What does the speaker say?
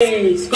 três.